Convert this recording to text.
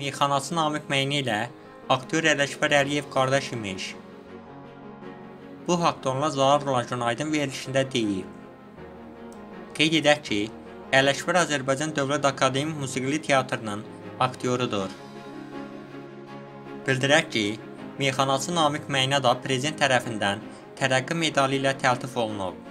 meyxanaçı Namiq Meyni ilə aktyor Ələkbər Əliyev qardaş imiş. Bu haqda onlar Zalar Rolajon Aydın verilişində deyib. Qeyd edək ki, Ələkbər Azərbaycan Dövlət Akademik Musiqili Teatrının aktyorudur. Bildirək ki, meyxanaçı Namiq Meyna da prezident tərəfindən tərəqqi medalı ilə təltif olunub.